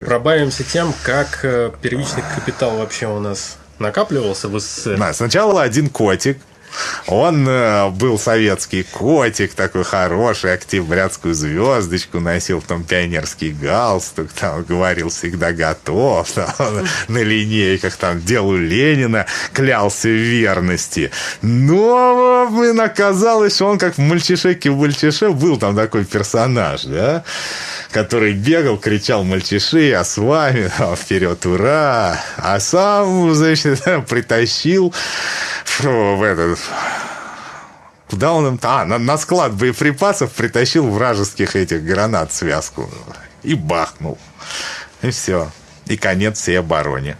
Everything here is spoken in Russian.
Пробавимся тем, как э, первичный капитал вообще у нас накапливался в СССР. Да, сначала один котик, он э, был советский котик, такой хороший, октябрятскую звездочку носил, там пионерский галстук, там говорил всегда готов, там, на линейках там делу Ленина клялся в верности. Но, блин, оказалось, он как в мальчишеке в мальчише был там такой персонаж, да, который бегал, кричал мальчиши, а с вами, вперед, ура! А сам, значит, притащил в этот Куда он им... А, на, на склад боеприпасов притащил вражеских этих гранат связку. И бахнул. И все. И конец всей обороне.